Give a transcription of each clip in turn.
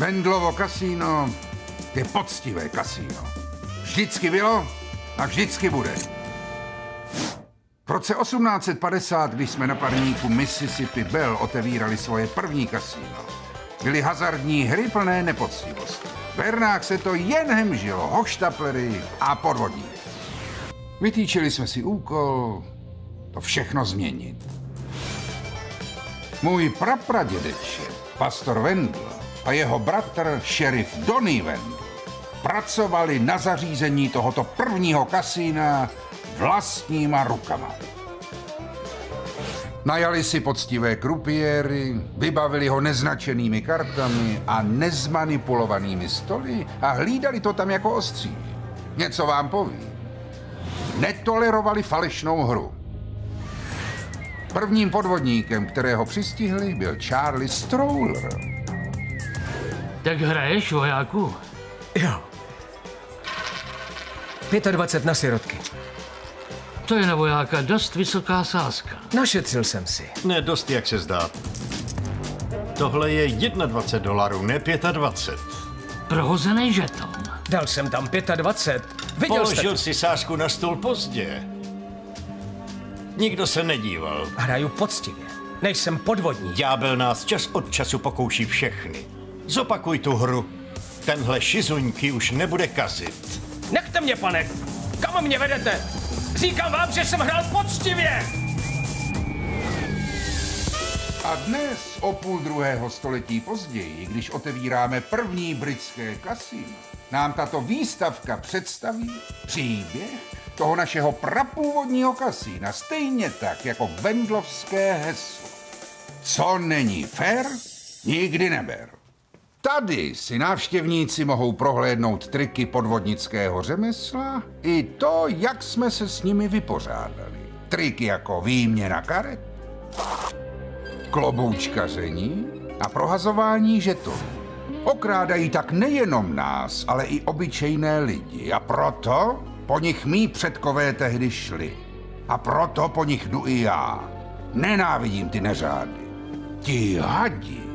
Vendlovo kasíno je poctivé kasíno. Vždycky bylo a vždycky bude. V roce 1850, když jsme na parníku Mississippi Bell otevírali svoje první kasíno, byly hazardní hry plné nepoctivosti. V hernách se to jen hemžilo, hoštaplery a podvodní. Vytýčili jsme si úkol to všechno změnit. Můj prapradědeček, pastor Wendl a jeho bratr, šerif Wendl, pracovali na zařízení tohoto prvního kasína vlastníma rukama. Najali si poctivé krupiéry, vybavili ho neznačenými kartami a nezmanipulovanými stoly a hlídali to tam jako ostří. Něco vám povím. Netolerovali falešnou hru. Prvním podvodníkem, kterého přistihli, byl Charlie Stroller. Tak hraješ, vojáku? Jo. 25 na sirotky. To je na vojáka dost vysoká sázka. Našetřil jsem si. Ne dost, jak se zdá. Tohle je 21 dolarů, ne 25. Prohozený žeton. Dal jsem tam 25. Viděl jste Položil si sázku na stůl pozdě. Nikdo se nedíval. Hraju poctivě. Nejsem podvodník. Ďábel nás čas od času pokouší všechny. Zopakuj tu hru. Tenhle šizuňky už nebude kazit. Nechte mě, pane! Kam mě vedete? Říkám vám, že jsem hrál poctivě! A dnes, o půl druhého století později, když otevíráme první britské kasino, nám tato výstavka představí příběh toho našeho prapůvodního kasína, stejně tak jako vendlovské heslo. Co není fér, nikdy neber. Tady si návštěvníci mohou prohlédnout triky podvodnického řemesla i to, jak jsme se s nimi vypořádali. Triky jako výměna karet, kloboučkaření a prohazování žetonů. Okrádají tak nejenom nás, ale i obyčejné lidi a proto po nich mý předkové tehdy šli. A proto po nich jdu i já. Nenávidím ty neřády. Ti hadi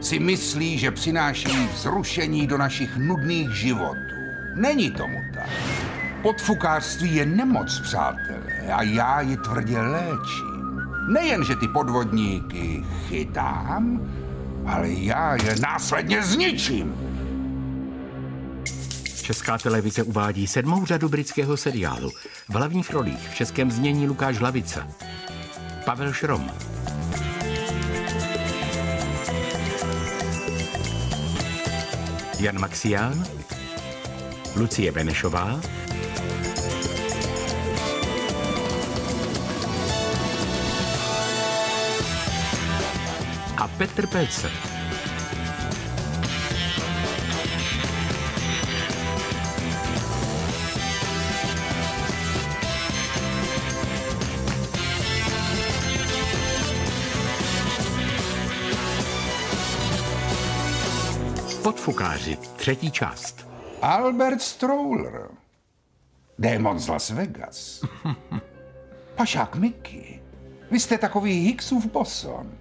si myslí, že přináší vzrušení do našich nudných životů. Není tomu tak. Podfukářství je nemoc, přátelé, a já ji tvrdě léčím. Nejen, že ty podvodníky chytám, ale já je následně zničím. Česká televize uvádí sedmou řadu britského seriálu. V hlavních rolích v českém znění Lukáš Hlavica, Pavel Šrom, Jan Maxián, Lucie Benešová, a Petr Pelcer. Podfukáři, třetí část. Albert Stroller. Démon z Las Vegas. Pašák Mickey. Vy jste takový Hicksův boson.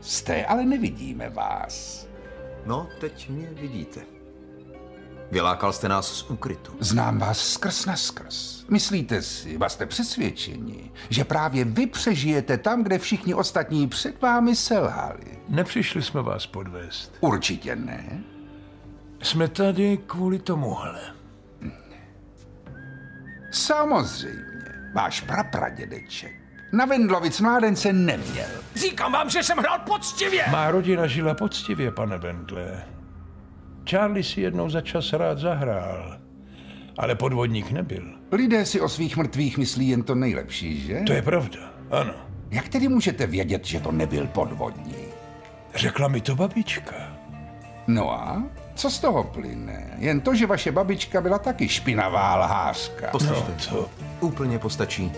Jste, ale nevidíme vás. No, teď mě vidíte. Vylákal jste nás z úkrytu. Znám vás skrz na skrz. Myslíte si, vás jste přesvědčeni, že právě vy přežijete tam, kde všichni ostatní před vámi selhali? Nepřišli jsme vás podvést. Určitě ne. Jsme tady kvůli tomuhle. Samozřejmě, váš prapradědeček na Vendlovic mládence neměl. Říkám vám, že jsem hrál poctivě! Má rodina žila poctivě, pane Bendle. Charlie si jednou za čas rád zahrál, ale podvodník nebyl. Lidé si o svých mrtvých myslí jen to nejlepší, že? To je pravda, ano. Jak tedy můžete vědět, že to nebyl podvodník? Řekla mi to babička. No a co z toho plyne? Jen to, že vaše babička byla taky špinavá lhářka. Poslyšte, No, to... úplně postačí,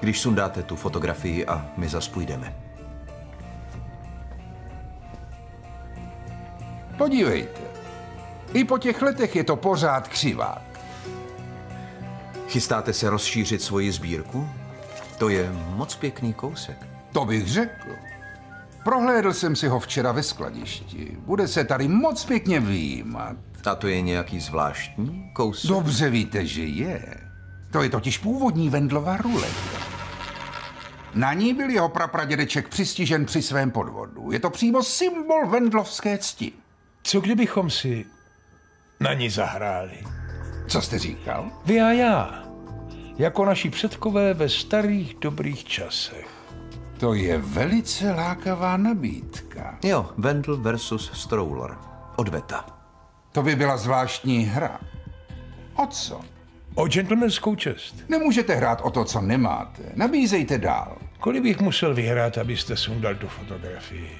když sundáte tu fotografii a my zas půjdeme. Podívejte. I po těch letech je to pořád křivák. Chystáte se rozšířit svoji sbírku? To je moc pěkný kousek. To bych řekl. Prohlédl jsem si ho včera ve skladišti. Bude se tady moc pěkně vyjímat. A to je nějaký zvláštní kousek? Dobře víte, že je. To je totiž původní Vendlova ruleta. Na ní byl jeho prapradědeček přistižen při svém podvodu. Je to přímo symbol vendlovské cti. Co kdybychom si na ní zahráli? Co jste říkal? Vy a já. Jako naši předkové ve starých dobrých časech. To je velice lákavá nabídka. Jo, Wendl versus Strowler. Odveta. To by byla zvláštní hra. O co? O gentlemanskou čest. Nemůžete hrát o to, co nemáte. Nabízejte dál. Kolik bych musel vyhrát, abyste sundal tu fotografii?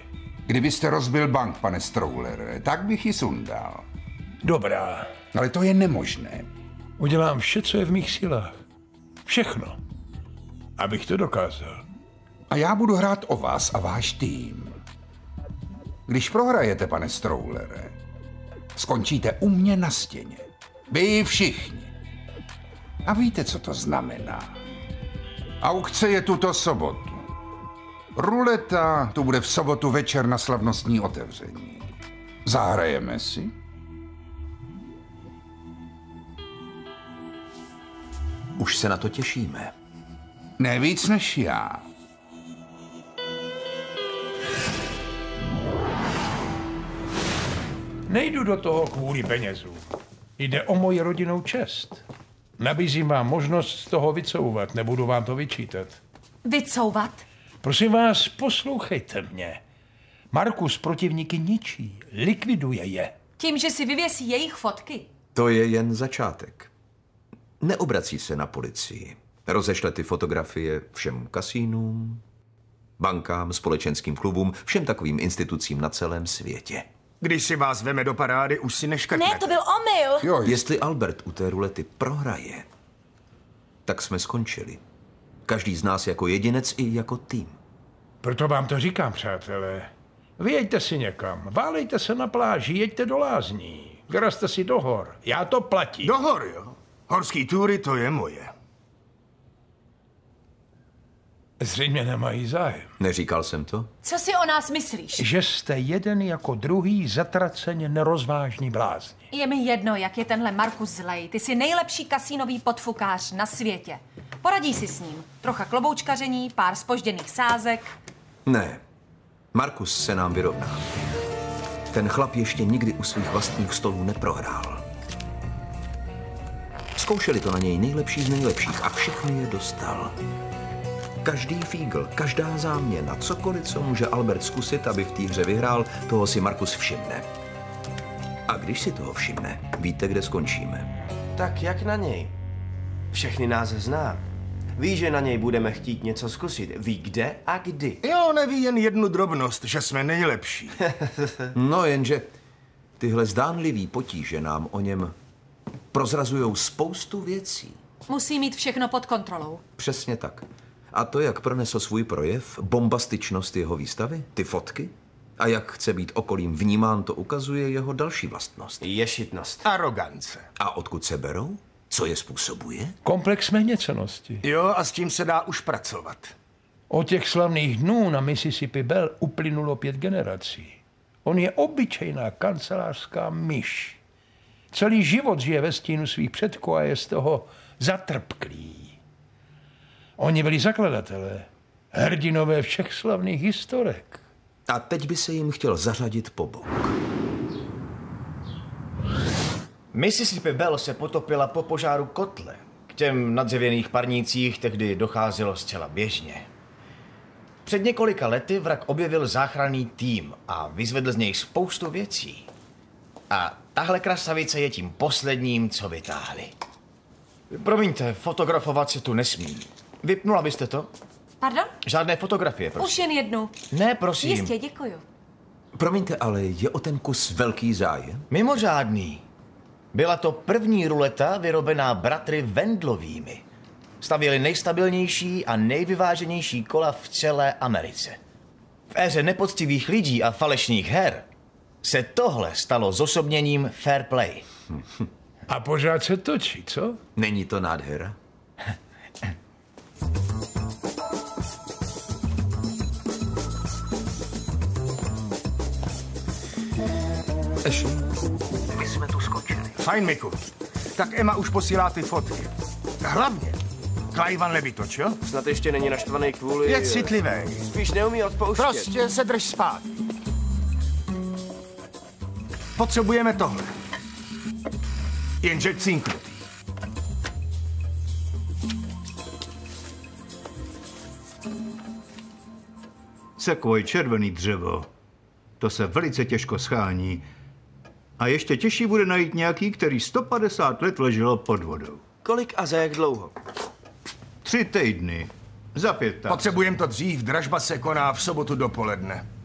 Kdybyste rozbil bank, pane Strowler, tak bych ji sundal. Dobrá. Ale to je nemožné. Udělám vše, co je v mých silách. Všechno. Abych to dokázal. A já budu hrát o vás a váš tým. Když prohrajete, pane Strowlere, skončíte u mě na stěně. Vy všichni. A víte, co to znamená. Aukce je tuto sobotu. Ruleta tu bude v sobotu večer na slavnostní otevření. Zahrajeme si? Už se na to těšíme. Ne víc než já. Nejdu do toho kvůli penězům. Jde o moji rodinnou čest. Nabízím vám možnost z toho vycouvat, nebudu vám to vyčítat. Vycouvat? Prosím vás, poslouchejte mě. Markus protivníky ničí, likviduje je. Tím, že si vyvěsí jejich fotky? To je jen začátek. Neobrací se na policii. Rozešle ty fotografie všem kasínům, bankám, společenským klubům, všem takovým institucím na celém světě. Když si vás veme do parády, už si neškrtnete. Ne, to byl omyl. Jo, Jestli Albert u té rulety prohraje, tak jsme skončili. Každý z nás jako jedinec i jako tým. Proto vám to říkám, přátelé. Vyjeďte si někam, válejte se na pláži, jeďte do lázní, vyrazte si do hor. Já to platím. Do hor, jo? Horský túry, to je moje. Zřejmě nemají zájem. Neříkal jsem to? Co si o nás myslíš? Že jste jeden jako druhý zatraceně nerozvážní blázni. Je mi jedno, jak je tenhle Markus zlej. Ty jsi nejlepší kasínový podfukář na světě. Poradí si s ním. Trocha kloboučkaření, pár spožděných sázek. Ne. Markus se nám vyrovná. Ten chlap ještě nikdy u svých vlastních stolů neprohrál. Zkoušeli to na něj nejlepší z nejlepších a všechny je dostal. Každý fígl, každá záměna, cokoliv, co může Albert zkusit, aby v té hře vyhrál, toho si Markus všimne. A když si toho všimne, víte, kde skončíme. Tak jak na něj? Všechny nás zná. Ví, že na něj budeme chtít něco zkusit. Ví kde a kdy. Jo, neví jen jednu drobnost, že jsme nejlepší. No jenže tyhle zdánlivý potíže nám o něm prozrazují spoustu věcí. Musí mít všechno pod kontrolou. Přesně tak. A to, jak pronesl svůj projev, bombastičnost jeho výstavy, ty fotky, a jak chce být okolím vnímán, to ukazuje jeho další vlastnost. Ješitnost. Arogance. A odkud se berou? Co je způsobuje? Komplex méněcenosti. Jo, a s tím se dá už pracovat. Od těch slavných dnů na Mississippi Bell uplynulo pět generací. On je obyčejná kancelářská myš. Celý život žije ve stínu svých předků a je z toho zatrpklý. Oni byli zakladatelé, hrdinové všech slavných historek. A teď by se jim chtěl zařadit po bok. Mississippi Bell se potopila po požáru kotle. K těm nadřevěných parnících tehdy docházelo zcela běžně. Před několika lety vrak objevil záchranný tým a vyzvedl z něj spoustu věcí. A tahle krasavice je tím posledním, co vytáhli. Promiňte, fotografovat se tu nesmí. Vypnula byste to? Pardon? Žádné fotografie, prosím. Už jen jednu. Ne, prosím. Jistě, děkuju. Promiňte, ale je o ten kus velký zájem? Mimořádný. Byla to první ruleta vyrobená bratry Vendlovými. Stavěli nejstabilnější a nejvyváženější kola v celé Americe. V éře nepoctivých lidí a falešných her se tohle stalo zosobněním fair play. A pořád se točí, co? Není to nádhera? Eši. My jsme tu skočili. Fajn, Miku. Tak Emma už posílá ty fotky. Hlavně Klajvan nevytočil? Snad ještě není naštvaný kvůli... Je citlivý. Spíš neumí odpouštět. Prostě se drž spát. Potřebujeme tohle. Jenže cinknutý. Sekvoj červený dřevo. To se velice těžko schání. A ještě těžší bude najít nějaký, který 150 let ležel pod vodou. Kolik a za jak dlouho? Tři týdny. Za pět. Potřebujeme to dřív, dražba se koná v sobotu dopoledne.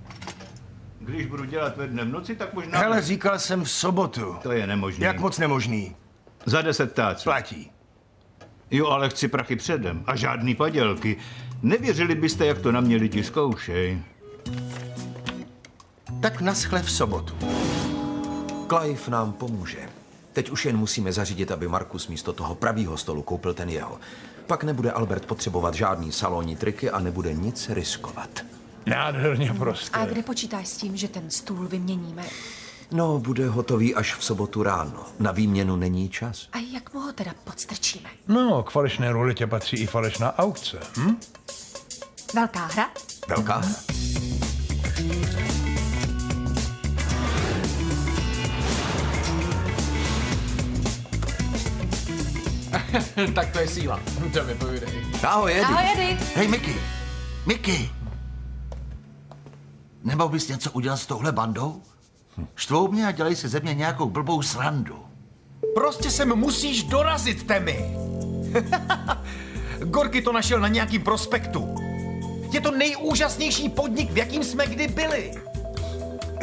Když budu dělat ve dne v noci, tak možná... Hele, říkal jsem v sobotu. To je nemožné. Jak moc nemožný? Za deset táců. Platí. Jo, ale chci prachy předem. A žádný padělky. Nevěřili byste, jak to na mě lidi zkoušej. Tak naschle v sobotu. Clive nám pomůže. Teď už jen musíme zařídit, aby Markus místo toho pravýho stolu koupil ten jeho. Pak nebude Albert potřebovat žádný salonní triky a nebude nic riskovat. Nádherně prostě. A kde počítáš s tím, že ten stůl vyměníme? No, bude hotový až v sobotu ráno. Na výměnu není čas. A jak mu ho teda podstrčíme? No, k falešné ruletě patří i falešná aukce. Hm? Velká hra? Velká hra. tak to je síla. To mi povídej. Ahoj, Eddie. Ahoj, Eddie. Hej, Mickey. Mickey. Nemohl bys něco udělat s touhle bandou? Štvou mě a dělej si ze mě nějakou blbou srandu. Prostě sem musíš dorazit, Temi. Gorky to našel na nějakým prospektu. Je to nejúžasnější podnik, v jakým jsme kdy byli.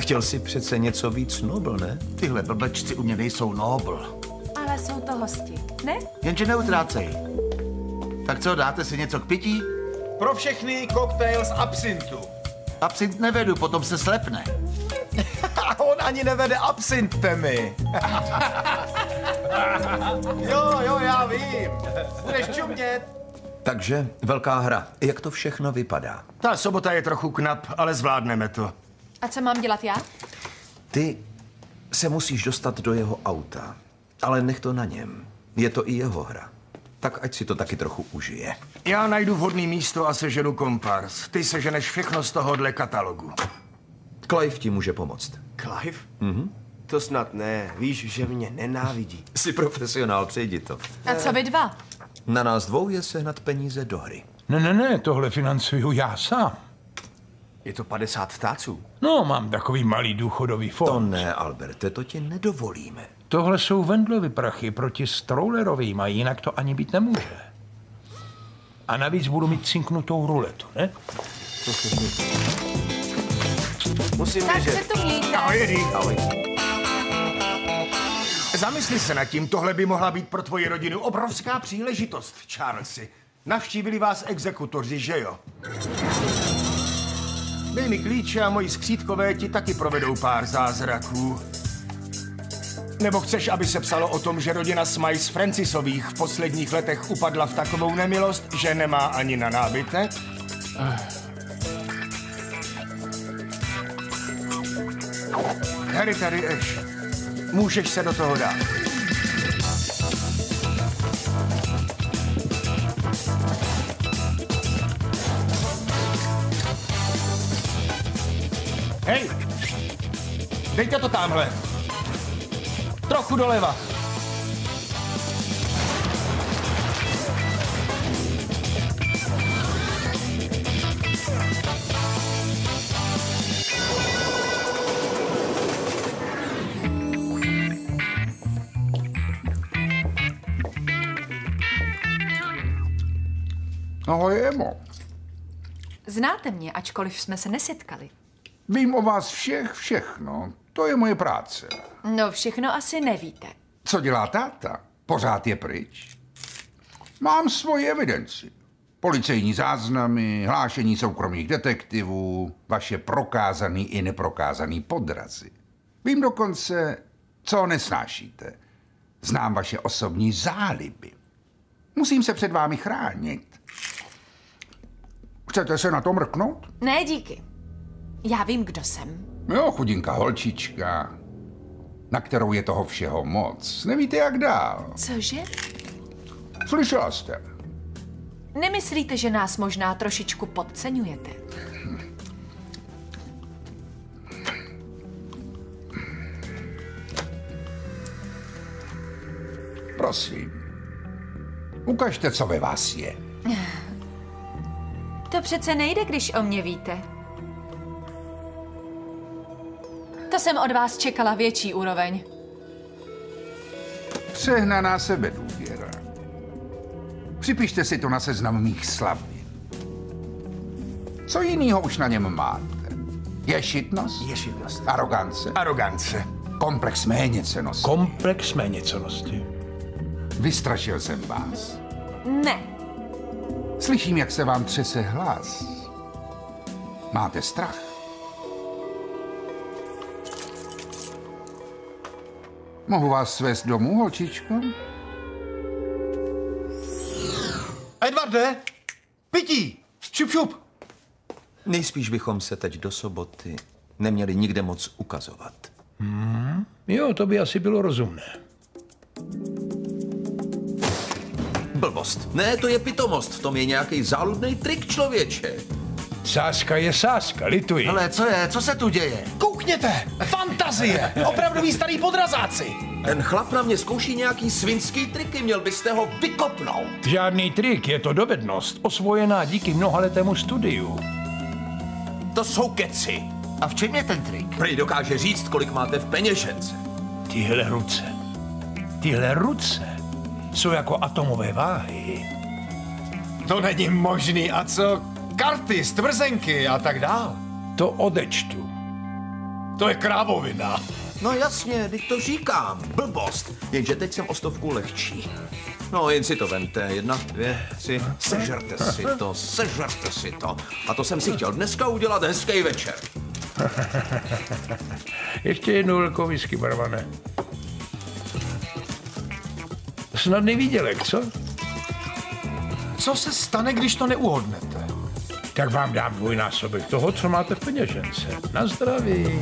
Chtěl si přece něco víc nobl, ne? Tyhle blbečci u mě nejsou nobl. Ale jsou to hosti, ne? Jenže neutrácej. Tak co, dáte si něco k pití? Pro všechny koktejl z absintu. Absint nevedu, potom se slepne. A on ani nevede absint, Temi. jo, jo, já vím. Budeš čumět. Takže velká hra. Jak to všechno vypadá? Ta sobota je trochu knap, ale zvládneme to. A co mám dělat já? Ty se musíš dostat do jeho auta. Ale nech to na něm. Je to i jeho hra. Tak ať si to taky trochu užije. Já najdu vhodný místo a seženu kompars. Ty seženeš všechno z tohohle katalogu. Clive ti může pomoct. Clive? Mhm. To snad ne. Víš, že mě nenávidí. Jsi profesionál, přejdi to. A co vy dva? Na nás dvou je sehnat peníze do hry. Ne, ne, ne, tohle financuju já sám. Je to 50 táců. No, mám takový malý důchodový fond. To ne, Alberte, to ti nedovolíme. Tohle jsou Wendlovy prachy proti Strollerovým a jinak to ani být nemůže. A navíc budu mít cinknutou ruletu, ne? Musím Tak se tu mějte. Ahoj, Eddie. Ahoj. Zamysli se nad tím, tohle by mohla být pro tvoji rodinu obrovská příležitost, Charlesy. Navštívili vás exekutoři, že jo? Dej mi klíče a moji skřítkové ti taky provedou pár zázraků. Nebo chceš, aby se psalo o tom, že rodina Smyce Francisových v posledních letech upadla v takovou nemilost, že nemá ani na nábytek? Harry tady Ash. Můžeš se do toho dát. Hej! Dejte to tamhle. Trochu doleva. Ahoj, Emo. Znáte mě, ačkoliv jsme se nesetkali. Vím o vás všech všechno. To je moje práce. No, všechno asi nevíte. Co dělá táta? Pořád je pryč. Mám svoji evidenci. Policejní záznamy, hlášení soukromých detektivů, vaše prokázaný i neprokázaný podrazy. Vím dokonce, co nesnášíte. Znám vaše osobní záliby. Musím se před vámi chránit. Chcete se na to mrknout? Ne, díky. Já vím, kdo jsem. Jo, chudinka holčička. na kterou je toho všeho moc. Nevíte, jak dál. Cože? Slyšela jste. Nemyslíte, že nás možná trošičku podceňujete? Prosím. Ukažte, co ve vás je. To přece nejde, když o mě víte. To jsem od vás čekala větší úroveň. Přehnaná sebedůvěra. Připište si to na seznam mých slabin. Co jiného už na něm máte? Ješitnost? Ješitnost. Arogance? Arogance. Komplex méněcenosti? Komplex méněcenosti. Vystrašil jsem vás. Ne. Slyším, jak se vám třese hlas. Máte strach? Mohu vás svést domů, holčičko? Edvarde! Pití! Šup, šup! Nejspíš bychom se teď do soboty neměli nikde moc ukazovat. Hmm. Jo, to by asi bylo rozumné. Blbost. Ne, to je pitomost. V tom je nějaký záludný trik, člověče. Sáska je sáska, lituji. Ale co je? Co se tu děje? Koukněte! Fantazie! Opravdoví starý podrazáci! Ten chlap na mě zkouší nějaký svinský triky, měl byste ho vykopnout. Žádný trik, je to dovednost, osvojená díky mnohaletému studiu. To jsou keci. A v čem je ten trik? Prej dokáže říct, kolik máte v peněžence. Tyhle ruce, tyhle ruce jsou jako atomové váhy. To není možný. A co karty, stvrzenky a tak dál? To odečtu. To je krávovina. No jasně, teď to říkám. Blbost. Jenže teď jsem o stovku lehčí. No, jen si to vemte. Jedna, dvě, tři. Sežerte si to, sežerte si to. A to jsem si chtěl dneska udělat hezký večer. Ještě jednou velkou whisky, barvane. Snadný výdělek, co? Co se stane, když to neuhodnete? Tak vám dám dvojnásobek toho, co máte v peněžence. Na zdraví.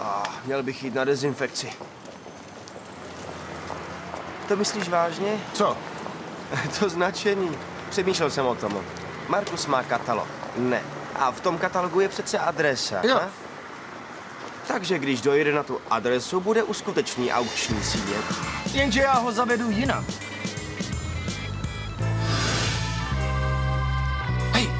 Ah, měl bych jít na dezinfekci. To myslíš vážně? Co? To značení. Přemýšlel jsem o tom. Markus má katalog. Ne. A v tom katalogu je přece adresa. Jo. a? Takže když dojede na tu adresu, bude uskutečný aukční síně. Jenže já ho zavedu jinak. Hej!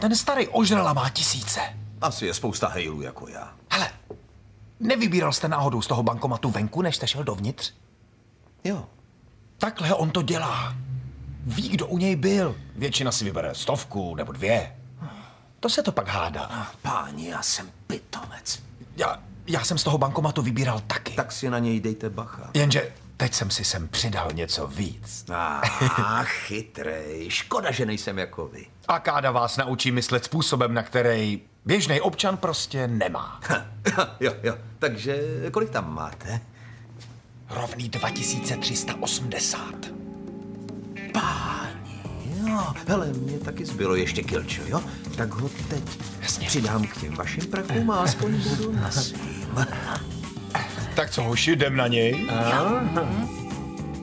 Ten starý ožrala má tisíce. Asi je spousta hejlů jako já. Hele, nevybíral jste náhodou z toho bankomatu venku, než jste šel dovnitř? Jo. Takhle on to dělá. Ví, kdo u něj byl. Většina si vybere stovku nebo dvě. To se to pak hádá. Páni, já jsem pitomec. Já, já jsem z toho bankomatu vybíral taky. Tak si na něj dejte bacha. Jenže teď jsem si sem přidal něco víc. Ah, chytrej. Škoda, že nejsem jako vy. A Káda vás naučí myslet způsobem, na který běžný občan prostě nemá. jo, jo. Takže kolik tam máte? Rovný 2380. Páni, jo. Hele, mě taky zbylo ještě kilčo, jo? Tak ho teď Jasně. přidám k těm vašim prakům a aspoň budu na svým. Tak co, hoši, jdem na něj?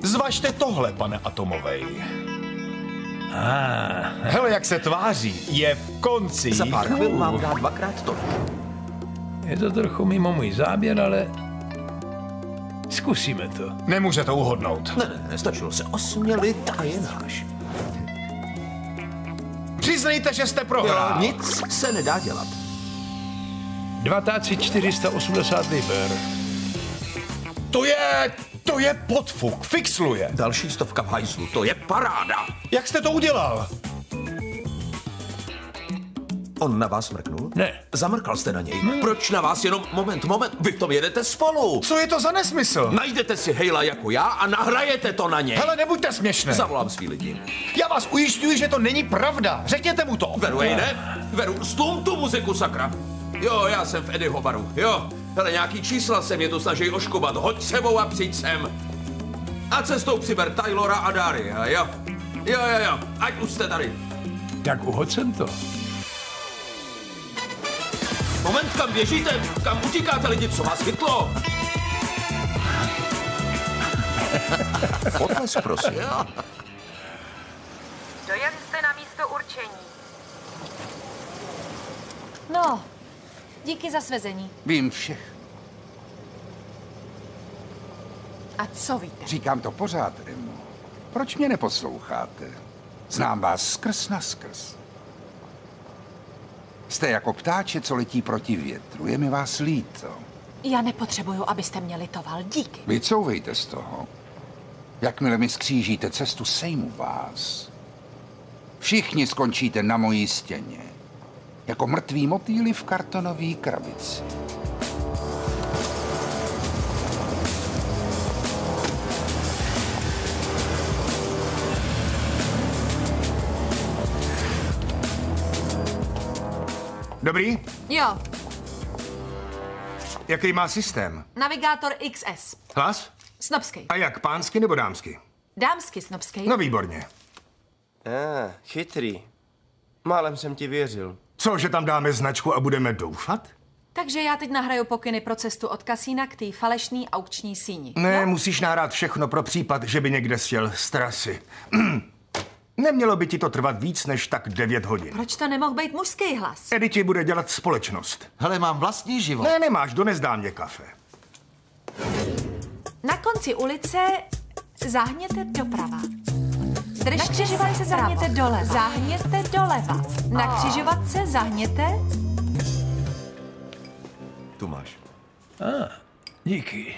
Zvažte tohle, pane Atomovej. Hele, jak se tváří. Je v konci. Za pár chvil vám dá dvakrát tolik. Je to trochu mimo můj záběr, ale zkusíme to. Nemůže to uhodnout. Ne, ne, stačilo se osmělit a je náš. Přiznejte, že jste Jo, prohrál. nic se nedá dělat. Dva táci 480 liber. To je, to je podfuk, fixluje. Další stovka v hajzlu, to je paráda. Jak jste to udělal? On na vás mrknul? Ne. Zamrkal jste na něj. Proč na vás jenom... Moment, moment, vy v tom jedete spolu. Co je to za nesmysl? Najdete si hejla jako já a nahrajete to na něj. Hele, nebuďte směšné. Zavolám svý lidi. Já vás ujišťuji, že to není pravda. Řekněte mu to. Veru, ne? Veru, stlum tu muziku, sakra. Jo, já jsem v Eddieho baru, jo. Hele, nějaký čísla se mě tu snaží oškubat. Hoď sebou a přijď sem. A cestou přiber Taylora a Daria, jo. Jo, jo, jo, ať už jste tady. Tak uhoď jsem to. Moment, kam běžíte? Kam utíkáte lidi, co vás chytlo? Potlesk, prosím. Dojeli jste na místo určení. No, díky za svezení. Vím všech. A co víte? Říkám to pořád, Emo. Proč mě neposloucháte? Znám vás skrz na skrz. Jste jako ptáče, co letí proti větru. Je mi vás líto. Já nepotřebuju, abyste mě litoval. Díky. Vycouvejte z toho. Jakmile mi skřížíte cestu, sejmu vás. Všichni skončíte na mojí stěně. Jako mrtví motýly v kartonové krabici. Dobrý? Jo, Jaký má systém? navigátor XS. Hlas? Snobský. A jak, pánsky nebo dámsky? Dámsky snobský. No výborně. Ah, chytrý. Málem jsem ti věřil. Co, že tam dáme značku a budeme doufat? Takže já teď nahraju pokyny pro cestu od kasína k té falešný aukční síni. Ne, musíš nahrát všechno pro případ, že by někde sjel z trasy. Nemělo by ti to trvat víc než tak 9 hodin. Proč to nemohl být mužský hlas? Edy ti bude dělat společnost. Hele, mám vlastní život. Ne, nemáš, donezdám mě kafe. Na konci ulice záhněte doprava. Držte Na křižovatce záhněte doleva. Záhněte doleva. Na křižovatce záhněte... Tu máš. A, ah, díky.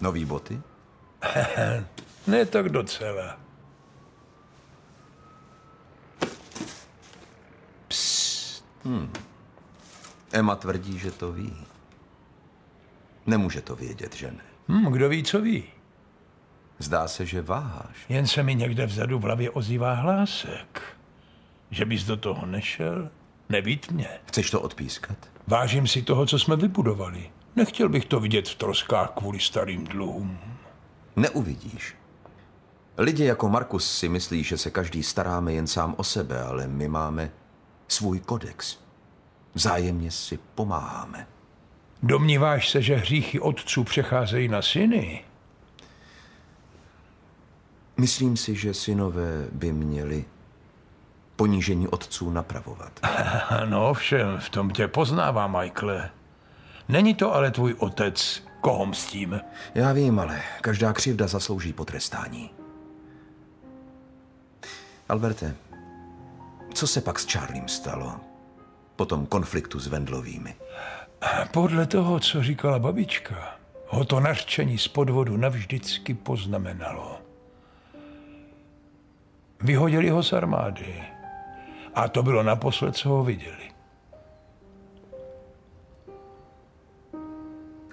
Nový boty? ne tak docela. Hmm. Emma tvrdí, že to ví. Nemůže to vědět, že ne? Hmm, kdo ví, co ví? Zdá se, že váháš. Jen se mi někde vzadu v hlavě ozývá hlásek. Že bys do toho nešel? Nebýt mě. Chceš to odpískat? Vážím si toho, co jsme vybudovali. Nechtěl bych to vidět v troskách kvůli starým dluhům. Neuvidíš. Lidi jako Markus si myslí, že se každý staráme jen sám o sebe, ale my máme svůj kodex. Vzájemně si pomáháme. Domníváš se, že hříchy otců přecházejí na syny? Myslím si, že synové by měli ponížení otců napravovat. No všem, v tom tě poznává, Michaele. Není to ale tvůj otec, koho mstím. Já vím, ale každá křivda zaslouží potrestání. Alberte, co se pak s Charliem stalo? Po tom konfliktu s Vendlovými. Podle toho, co říkala babička, ho to nařčení z podvodu navždycky poznamenalo. Vyhodili ho z armády. A to bylo naposled, co ho viděli.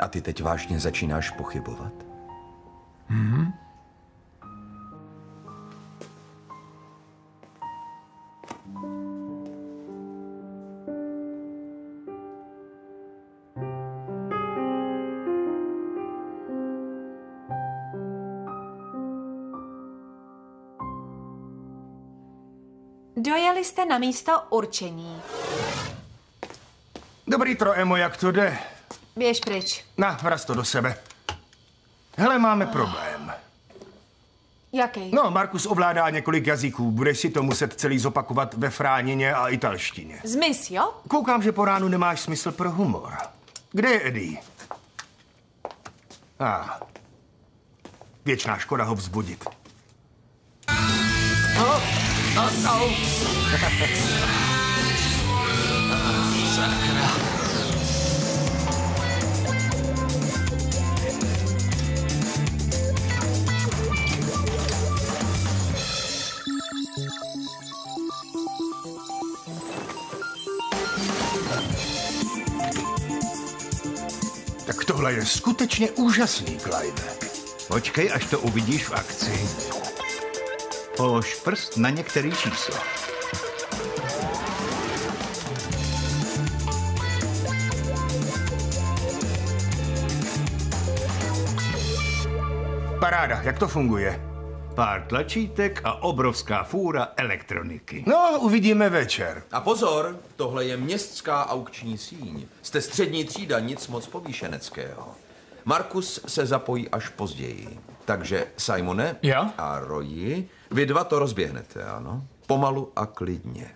A ty teď vážně začínáš pochybovat? Mhm. Dojeli jste na místo určení. Dobrý tro, Emo, jak to jde? Běž pryč. Na, vraz to do sebe. Hele, máme problém. Jaký? No, Markus ovládá několik jazyků. Budeš si to muset celý zopakovat ve fránině a italštině. Zmys, jo? Koukám, že po ránu nemáš smysl pro humor. Kde je Eddie? A. Ah. Věčná škoda ho vzbudit. Oh, oh, oh. Sakra. Tohle je skutečně úžasný, Clyde. Počkej, až to uvidíš v akci. Polož prst na některý číslo. Paráda, jak to funguje? Pár tlačítek a obrovská fůra elektroniky. No, uvidíme večer. A pozor, tohle je městská aukční síň. Jste střední třída, nic moc povýšeneckého. Markus se zapojí až později. Takže Simone Já? a Royi, vy dva to rozběhnete, ano? Pomalu a klidně.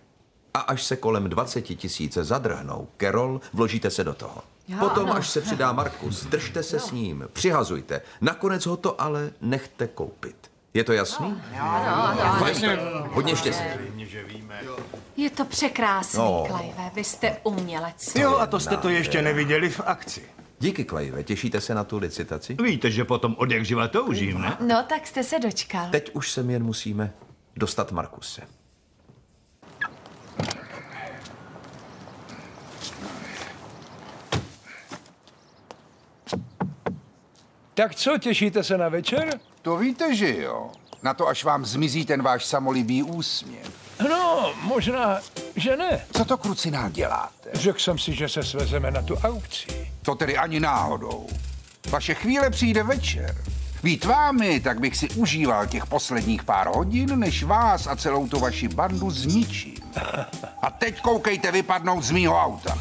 A až se kolem 20 tisíce zadrhnou, Carol, vložíte se do toho. Jo, Potom, ano. až se přidá Markus, držte se s ním, přihazujte. Nakonec ho to ale nechte koupit. Je to jasný? Fajn. Hodně štěstí. Je to překrásný, No. Clive. Vy jste umělec. Jo, a to jste to ještě neviděli v akci. Díky, Clive. Těšíte se na tu licitaci? Víte, že potom od jak živa toužím, ne? No, tak jste se dočkal. Teď už sem jen musíme dostat Markuse. Tak co, těšíte se na večer? To víte, že jo. Na to, až vám zmizí ten váš samolibý úsměv. No, možná, že ne. Co to krucinál děláte? Řekl jsem si, že se svezeme na tu aukci. To tedy ani náhodou. Vaše chvíle přijde večer. Být vámi, tak bych si užíval těch posledních pár hodin, než vás a celou tu vaši bandu zničím. A teď koukejte vypadnout z mýho auta.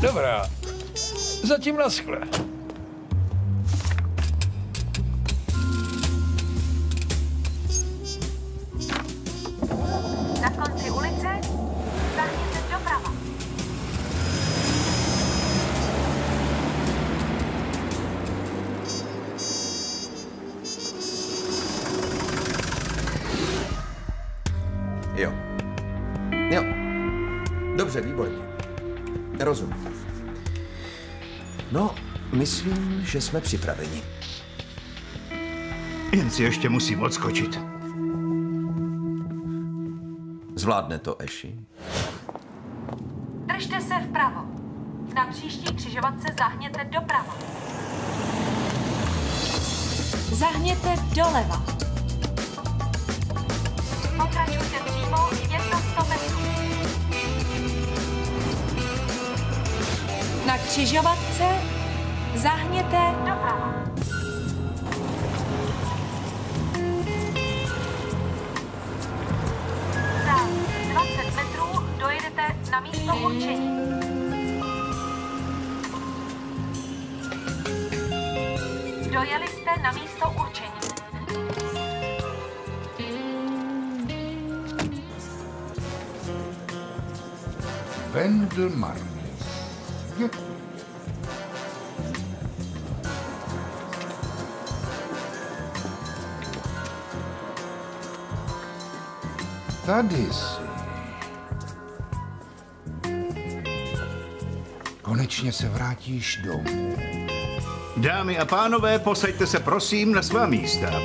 Dobrá. Zatím naschle. Myslím, že jsme připraveni. Jen si ještě musím odskočit. Zvládne to Eši? Držte se vpravo. Na příští křižovatce zahněte doprava. Zahněte doleva. Pokračujte přímo, je to 100 metrů. Na křižovatce zahněte doprava. Za 20 metrů dojedete na místo určení. Dojeli jste na místo určení. Vendel Tady jsi. Konečně se vrátíš domů. Dámy a pánové, posaďte se prosím na svá místa.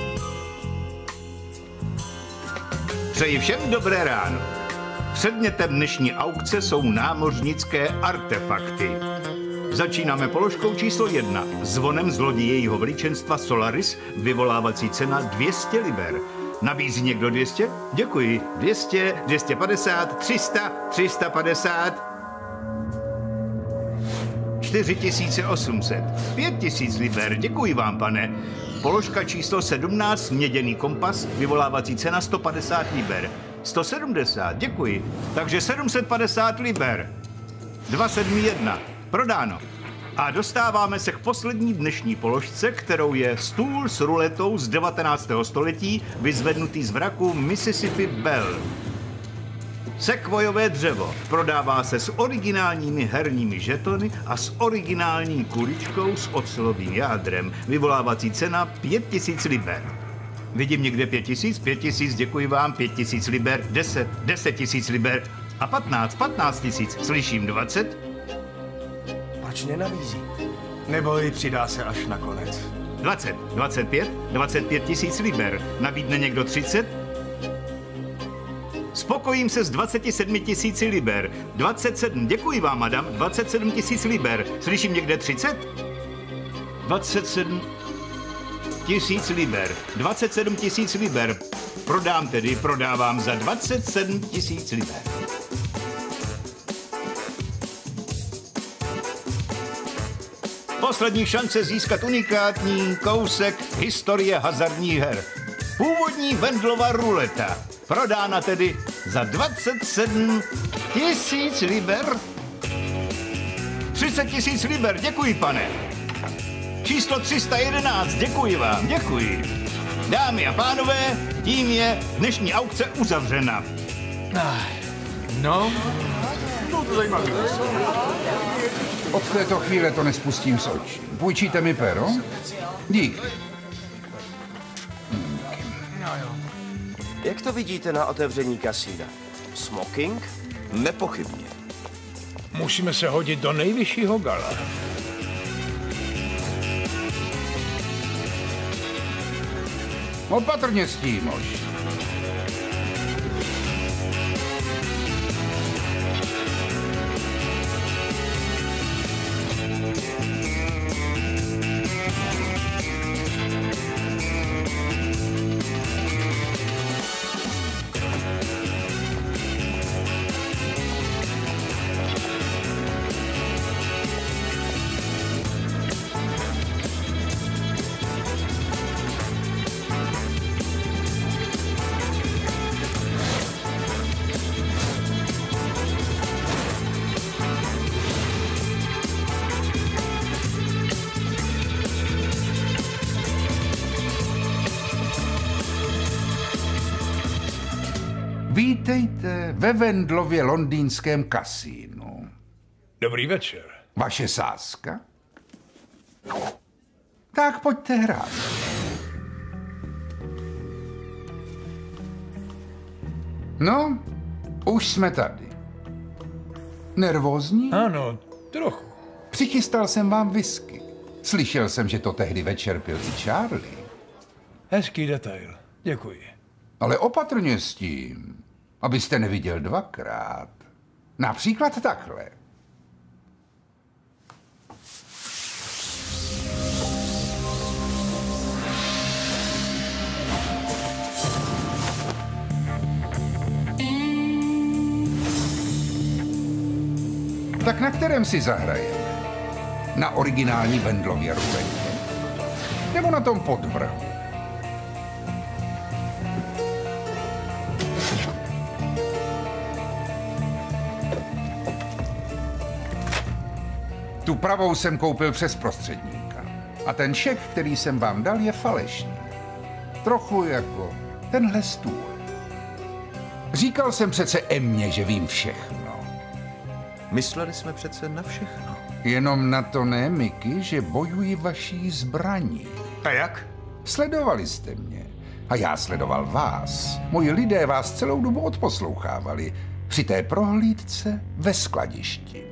Přeji všem dobré ráno. Předmětem dnešní aukce jsou námořnické artefakty. Začínáme položkou číslo jedna. Zvonem zlodějejího veličenstva Solaris, vyvolávací cena 200 liber. Nabízí někdo 200? Děkuji. 200, 250, 300, 350, 4800. 5000 liber, děkuji vám, pane. Položka číslo 17, měděný kompas, vyvolávací cena 150 liber. 170, děkuji. Takže 750 liber. 271, prodáno. A dostáváme se k poslední dnešní položce, kterou je stůl s ruletou z 19. století, vyzvednutý z vraku Mississippi Bell. Sekvojové dřevo prodává se s originálními herními žetony a s originální kuličkou s ocelovým jádrem. Vyvolávací cena 5000 liber. Vidím někde 5000, 5000, děkuji vám, 5000 liber, 10, 10 tisíc liber a 15, 15 tisíc, slyším 20, Proč nenabízí? Nebo ji přidá se až nakonec. 20, 25, 25 tisíc liber. Nabídne někdo 30? Spokojím se s 27 tisíci liber. 27, děkuji vám, madam, 27 tisíc liber. Slyším někde 30? 27 tisíc liber. 27 tisíc liber. Prodám tedy, prodávám za 27 tisíc liber. Poslední šance získat unikátní kousek historie hazardních her. Původní Vendlova ruleta. Prodána tedy za 27 tisíc liber. 30 tisíc liber, děkuji, pane. Číslo 311, děkuji vám, děkuji. Dámy a pánové, tím je dnešní aukce uzavřena. No, to zajímavé. Od této chvíle to nespustím z očí. Půjčíte mi pero? Dík. Jak to vidíte na otevření kasína? Smoking? Nepochybně. Musíme se hodit do nejvyššího gala. Opatrně s tím, mož. Ve Vendlově londýnském kasínu. Dobrý večer. Vaše sázka? Tak pojďte hrát. No, už jsme tady. Nervózní? Ano, trochu. Přichystal jsem vám whisky. Slyšel jsem, že to tehdy večer pil i Charlie. Hezký detail. Děkuji. Ale opatrně s tím, abyste neviděl dvakrát. Například takhle. Tak na kterém si zahrajeme? Na originální Vendlově ruletě? Nebo na tom podvrhu? Tu pravou jsem koupil přes prostředníka. A ten šek, který jsem vám dal, je falešný. Trochu jako tenhle stůl. Říkal jsem přece Emě, že vím všechno. Mysleli jsme přece na všechno. Jenom na to ne, Miky, že bojuji vaší zbraní. A jak? Sledovali jste mě. A já sledoval vás. Moji lidé vás celou dobu odposlouchávali. Při té prohlídce ve skladišti.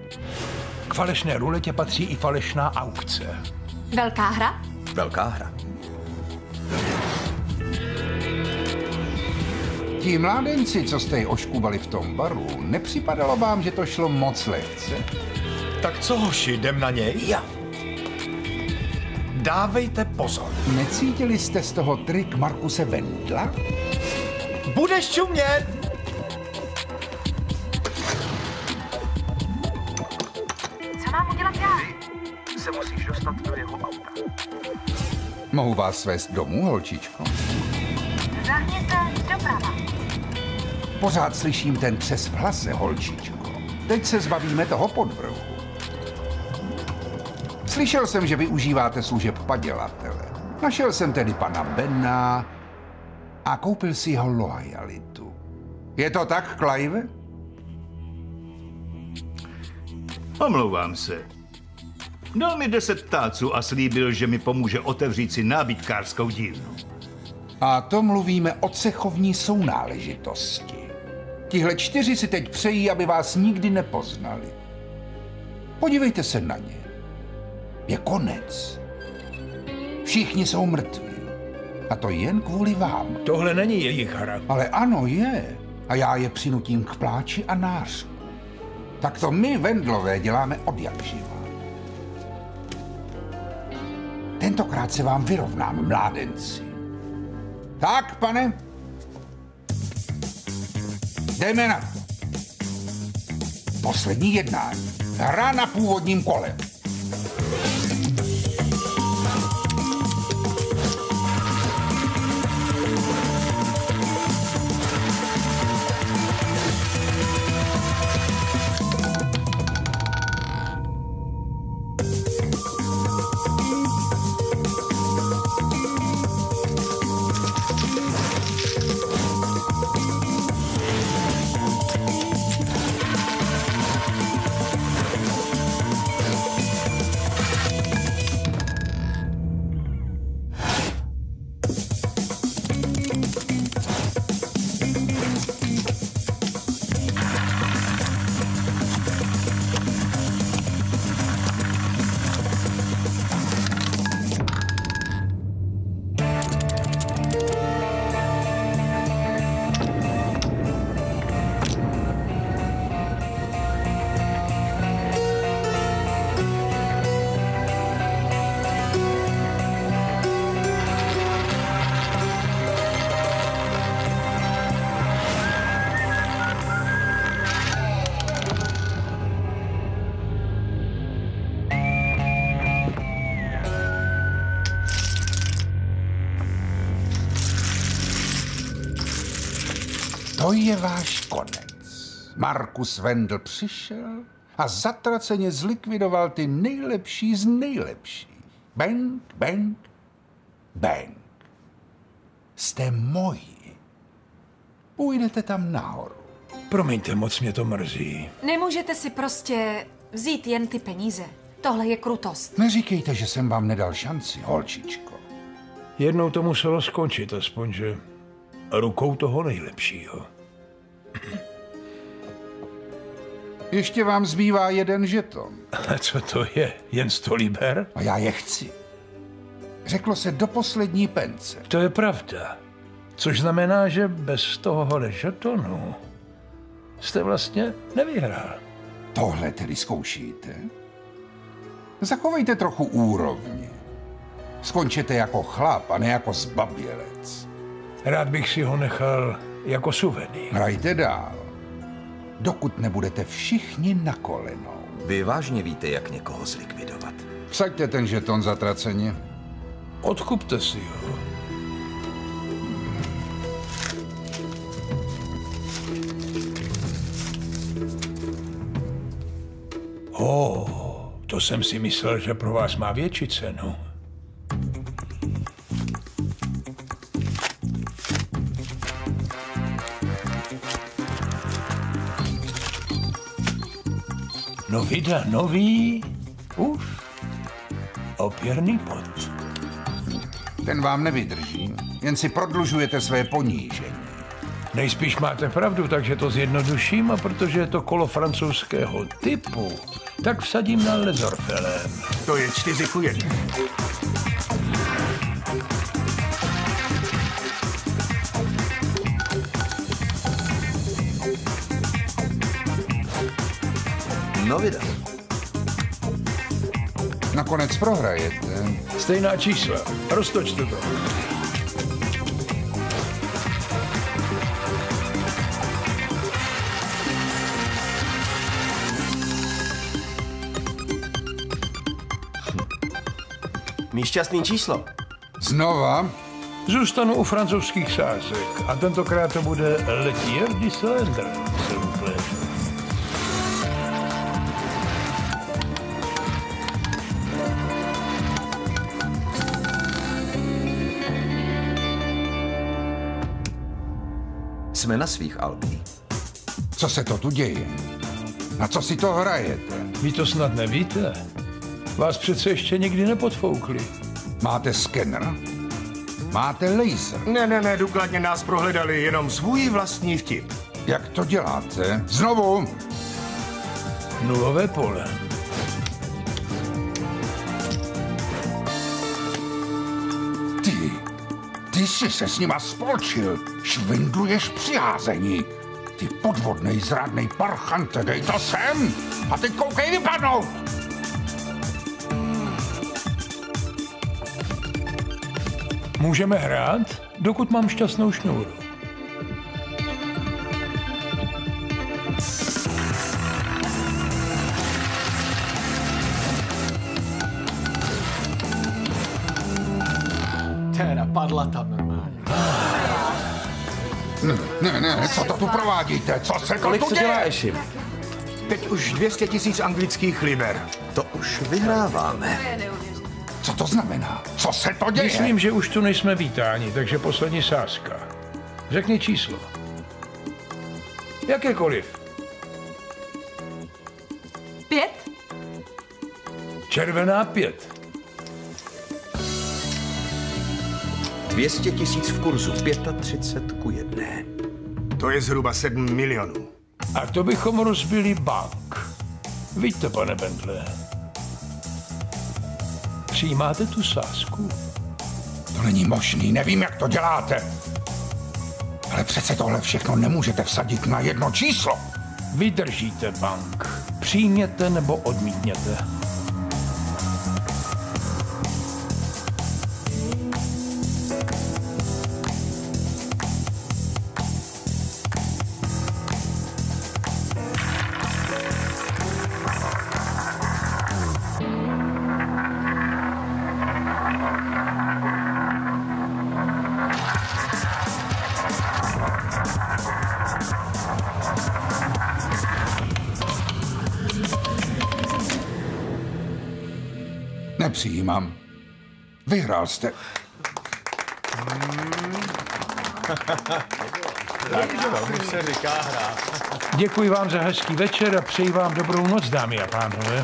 K falešné ruletě patří i falešná aukce. Velká hra? Velká hra. Ti mládenci, co jste ji oškubali v tom baru, nepřipadalo vám, že to šlo moc lehce? Tak co, hoši, jdem na něj? Já. Dávejte pozor. Necítili jste z toho trik Markuse Vendla? Budeš čumět! Do jeho auta. Mohu vás svést domů, holčičko? Zahněte doprava. Pořád slyším ten přes v hlase, holčičko. Teď se zbavíme toho podvrhu. Slyšel jsem, že využíváte služeb padělatele. Našel jsem tedy pana Bena a koupil si jeho lojalitu. Je to tak, Clive? Omlouvám se. Dal mi deset ptáců a slíbil, že mi pomůže otevřít si nábytkářskou dílnu. A to mluvíme o cechovní sounáležitosti. Tihle čtyři si teď přejí, aby vás nikdy nepoznali. Podívejte se na ně. Je konec. Všichni jsou mrtví. A to jen kvůli vám. Tohle není jejich hra. Ale ano, je. A já je přinutím k pláči a nářku. Tak to my, Vendlové, děláme od jak živa. Tentokrát se vám vyrovnám, mládenci. Tak, pane? Jdeme na to. Poslední jednání. Hra na původním kole. Je váš konec. Markus Wendel přišel a zatraceně zlikvidoval ty nejlepší z nejlepších. Bang, bang, bang. Jste moji. Půjdete tam nahoru. Promiňte, moc mě to mrzí. Nemůžete si prostě vzít jen ty peníze. Tohle je krutost. Neříkejte, že jsem vám nedal šanci, holčičko. Jednou to muselo skončit, aspoň že rukou toho nejlepšího. Ještě vám zbývá jeden žeton. A co to je? Jen sto liber? A já je chci. Řeklo se do poslední pence. To je pravda. Což znamená, že bez tohohle žetonu jste vlastně nevyhrál. Tohle tedy zkoušíte? Zachovejte trochu úrovně. Skončete jako chlap a ne jako zbabělec. Rád bych si ho nechal jako suvenýr. Hrajte dál. Dokud nebudete všichni na kolenou. Vy vážně víte, jak někoho zlikvidovat. Vsaďte ten žeton zatraceně. Odkupte si ho. O, oh, to jsem si myslel, že pro vás má větší cenu. No vida nový, už opěrný pot. Ten vám nevydrží, jen si prodlužujete své ponížení. Nejspíš máte pravdu, takže to zjednoduším a protože je to kolo francouzského typu, tak vsadím na Lezorfelem. To je čtyři ku jedné. Vydal. Nakonec prohrajete. Stejná čísla. Roztočte to. Mí šťastný číslo. Znova? Zůstanu u francouzských sázek a tentokrát to bude Letier du Cylindre, s'il Jsme na svých Albí. Co se to tu děje? Na co si to hrajete? Vy to snad nevíte? Vás přece ještě nikdy nepodfoukli. Máte skener? Máte laser? Ne, ne, ne, důkladně nás prohledali, jenom svůj vlastní vtip. Jak to děláte? Znovu? Nulové pole. Ty jsi se s nima spolčil. Švindluješ přiházení. Ty podvodnej, zradnej parchante, dej to sem! A teď koukej vypadnout! Můžeme hrát, dokud mám šťastnou šňůru. Ne, ne, ne, co to tu provádíte? Co se to Kolik tu děje? dělá Ešim? Teď už 200 tisíc anglických liber. To už vyhráváme. Co to znamená? Co se to děje? Myslím, že už tu nejsme vítáni, takže poslední sázka. Řekni číslo. Jakékoliv. Pět? Červená pět. 200 tisíc v kurzu, 35 ku jedné. To je zhruba 7 milionů. A to bychom rozbili bank. Víte, pane Bentle. Přijímáte tu sázku? To není možný, nevím, jak to děláte. Ale přece tohle všechno nemůžete vsadit na jedno číslo. Vydržíte bank. Přijměte nebo odmítněte. Vyhrál jste. Tomu se říká hrát. Děkuji vám za hezký večer a přeji vám dobrou noc, dámy a pánové.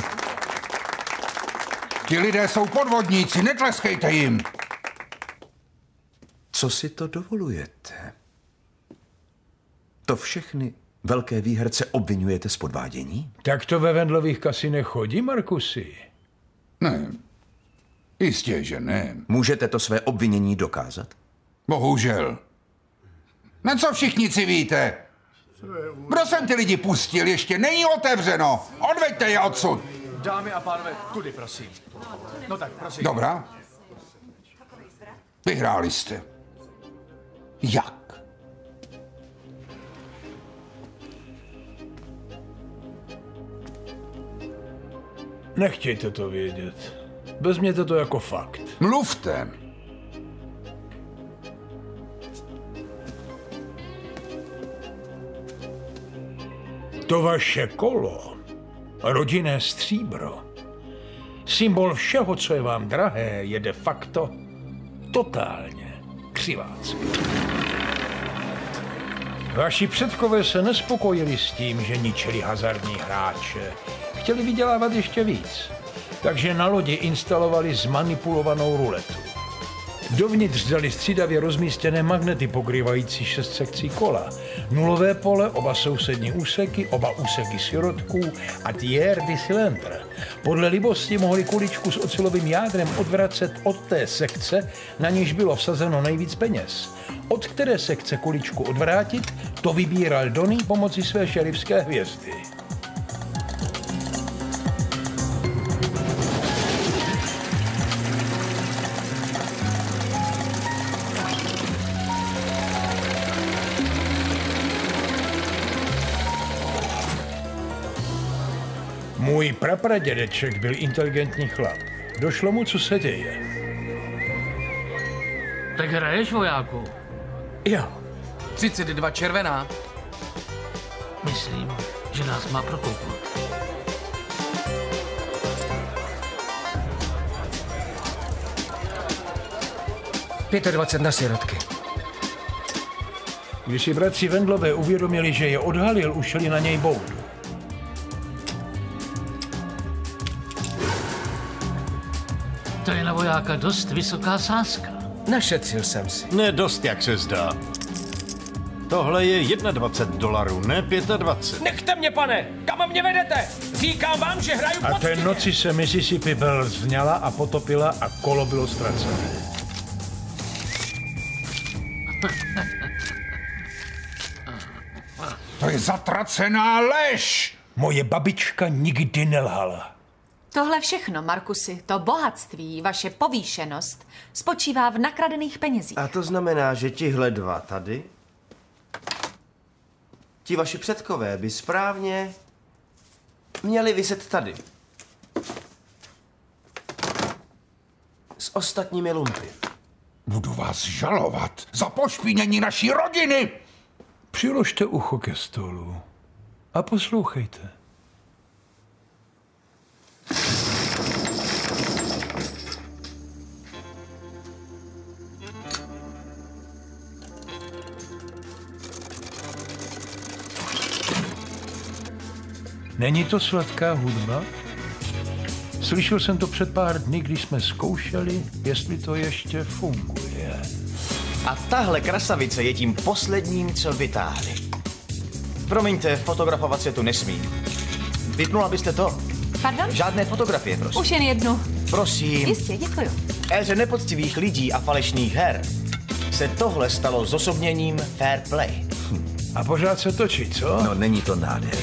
Ti lidé jsou podvodníci, netleskejte jim. Co si to dovolujete? To všechny velké výherce obvinujete z podvádění? Tak to ve Vendlových kasinech chodí, Markusy? Ne, jistě, že ne. Můžete to své obvinění dokázat? Bohužel. Na co všichni si víte? Kdo jsem ty lidi pustil? Ještě není otevřeno. Odveďte je odsud. Dámy a pánové, kudy, prosím. No tak, prosím. Dobrá. Vyhráli jste. Jak? Nechtějte to vědět. Vezměte to jako fakt. Mluvte. To vaše kolo, rodinné stříbro, symbol všeho, co je vám drahé, je de facto totálně křivácké. Vaši předkové se nespokojili s tím, že ničili hazardní hráče. Chtěli vydělávat ještě víc. Takže na lodi instalovali zmanipulovanou ruletu. Dovnitř dali střídavě rozmístěné magnety pokrývající šest sekcí kola, nulové pole, oba sousední úseky, oba úseky sirotků a tier di cylindre. Podle libosti mohli kuličku s ocelovým jádrem odvracet od té sekce, na níž bylo vsazeno nejvíc peněz. Od které sekce kuličku odvrátit, to vybíral Donny pomocí své šerifské hvězdy. Můj prapradědeček byl inteligentní chlap. Došlo mu, co se děje. Tak hraješ, vojáku? Jo. 32 červená. Myslím, že nás má prokouknout. Pětadvacet na sirotky. Když si bratři Vendlové uvědomili, že je odhalil, ušli na něj boudu. Vojáka dost vysoká sázka. Našetřil jsem si. Ne dost, jak se zdá. Tohle je 21 dolarů, ne 25. Nechte mě, pane! Kam mě vedete? Říkám vám, že hraju A té noci se Mississippi Belle zňala a potopila a kolo bylo ztracené. To je zatracená lež! Moje babička nikdy nelhala. Tohle všechno, Markusy, to bohatství, vaše povýšenost, spočívá v nakradených penězích. A to znamená, že tihle dva tady, ti vaši předkové by správně měli vyset tady. S ostatními lumpy. Budu vás žalovat za pošpínění naší rodiny! Přiložte ucho ke stolu a poslouchejte. Není to sladká hudba? Slyšel jsem to před pár dny, když jsme zkoušeli, jestli to ještě funguje. A tahle krasavice je tím posledním, co vytáhli. Promiňte, fotografovat se tu nesmí. Vypnula byste to? Pardon? Žádné fotografie, prosím. Už jen jednu. Prosím. Jistě, děkuju. Éře nepoctivých lidí a falešných her se tohle stalo zosobněním fair play. A pořád se točí, co? No, není to nádher.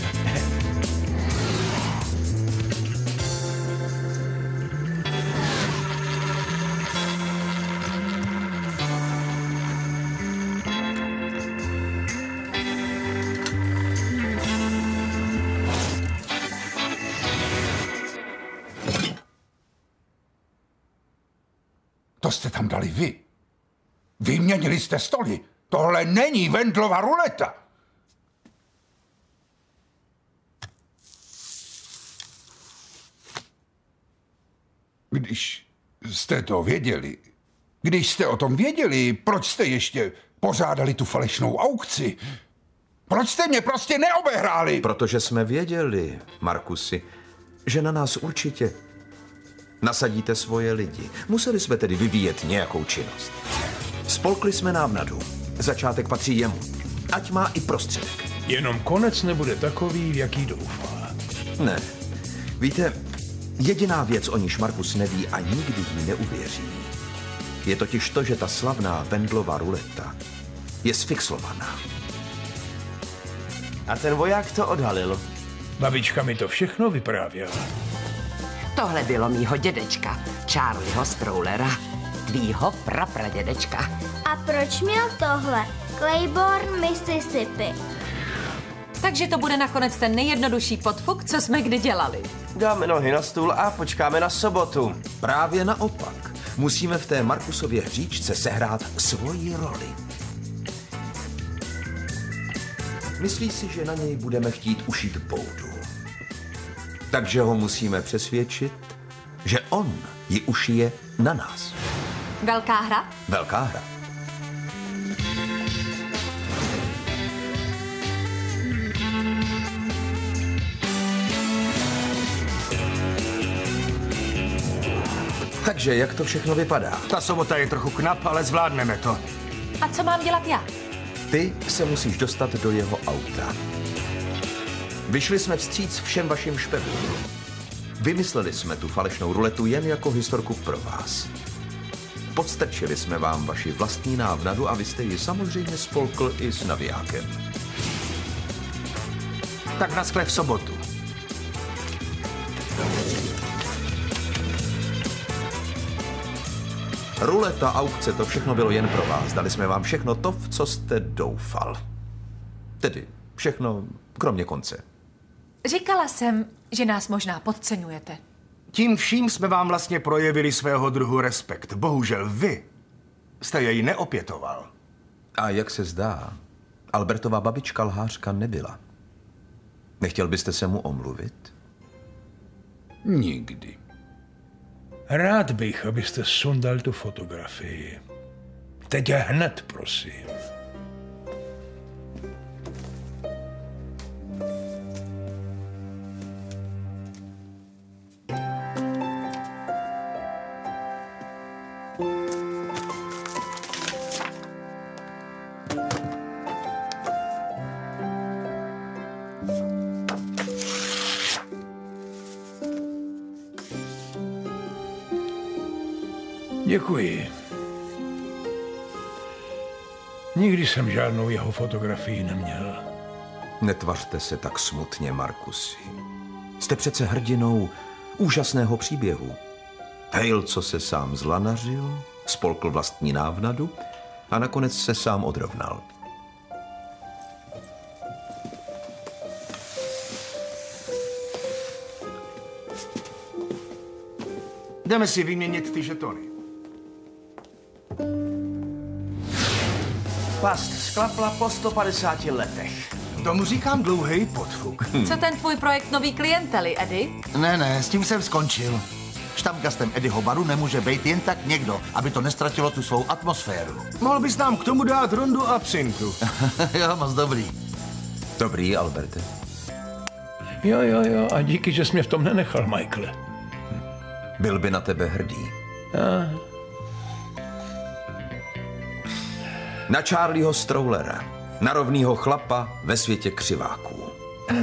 Jste tam dali vy. Vyměnili jste stoly. Tohle není Vendlova ruleta. Když jste to věděli. Když jste o tom věděli, proč jste ještě pořádali tu falešnou aukci? Proč jste mě prostě neobehráli? Protože jsme věděli, Markusy, že na nás určitě nasadíte svoje lidi. Museli jsme tedy vyvíjet nějakou činnost. Spolkli jsme návnadu. Začátek patří jemu. Ať má i prostředek. Jenom konec nebude takový, v jaký doufá. Ne. Víte, jediná věc, o níž Markus neví a nikdy jí neuvěří, je totiž to, že ta slavná Vendlova ruleta je sfixlovaná. A ten voják to odhalil. Babička mi to všechno vyprávěla. Tohle bylo mýho dědečka, Charlieho Stroulera, tvýho prapradědečka. A proč měl tohle? Claiborne, Mississippi. Takže to bude nakonec ten nejjednodušší podfuk, co jsme kdy dělali. Dáme nohy na stůl a počkáme na sobotu. Právě naopak. Musíme v té Markusově hříčce sehrát svoji roli. Myslí si, že na něj budeme chtít ušít boudu. Takže ho musíme přesvědčit, že on ji ušije na nás. Velká hra? Velká hra. Takže jak to všechno vypadá? Ta sobota je trochu knap, ale zvládneme to. A co mám dělat já? Ty se musíš dostat do jeho auta. Vyšli jsme vstříc všem vašim špevům. Vymysleli jsme tu falešnou ruletu jen jako historku pro vás. Podstrčili jsme vám vaši vlastní návnadu a vy jste ji samozřejmě spolkl i s navijákem. Tak naskle v sobotu. Ruleta, aukce, to všechno bylo jen pro vás. Dali jsme vám všechno to, v co jste doufal. Tedy všechno, kromě konce. Říkala jsem, že nás možná podceňujete. Tím vším jsme vám vlastně projevili svého druhu respekt. Bohužel vy jste jej neopětoval. A jak se zdá, Albertova babička lhářka nebyla. Nechtěl byste se mu omluvit? Nikdy. Rád bych, abyste sundal tu fotografii. Teď hned, prosím. Žádnou jeho fotografii neměl. Netvařte se tak smutně, Markusy. Jste přece hrdinou úžasného příběhu. Hale, co se sám zlanařil, spolkl vlastní návnadu a nakonec se sám odrovnal. Jdeme si vyměnit ty žetony. Past sklapla po 150 letech. Tomu říkám dlouhý podfuk. Co ten tvůj projekt nový klientely, Eddie? Ne, ne, s tím jsem skončil. Štamgastem Eddieho baru nemůže být jen tak někdo, aby to nestratilo tu svou atmosféru. Mohl bys nám k tomu dát rondu absintu. jo, moc dobrý. Dobrý, Alberte. Jo, jo, jo, a díky, že jsi mě v tom nenechal, Michael. Byl by na tebe hrdý. A, Na Charlieho Stroulera. Na rovnýho chlapa ve světě křiváků.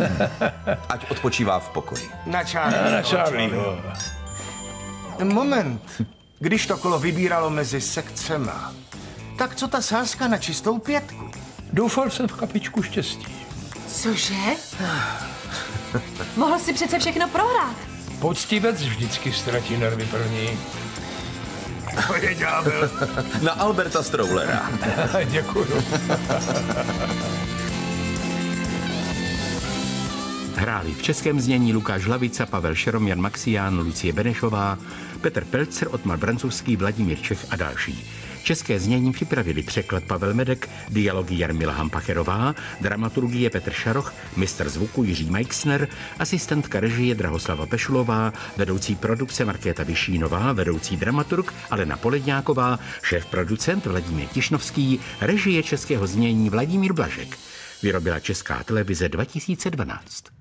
Ať odpočívá v pokoji. Na Charlieho. na Charlieho. Moment. Když to kolo vybíralo mezi sekcema, tak co ta sázka na čistou pětku? Doufal jsem v kapičku štěstí. Cože? Mohl si přece všechno prohrát. Poctivec vždycky ztratí nervy první. To je ďábel. Na Alberta Stroulera. Děkuju. Hráli v českém znění Lukáš Hlavica, Pavel Šerom, Jan Maxián, Lucie Benešová, Petr Pelcer, Otmar Brancovský, Vladimír Čech a další. České znění připravili překlad Pavel Medek, dialogy Jarmila Hampacherová, dramaturgie Petr Šaroch, mistr zvuku Jiří Meixner, asistentka režie Drahoslava Pešulová, vedoucí produkce Markéta Vyšínová, vedoucí dramaturg Alena Poledňáková, šéf producent Vladimír Tišnovský, režie českého znění Vladimír Blažek. Vyrobila Česká televize 2012.